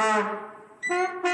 Ha ha.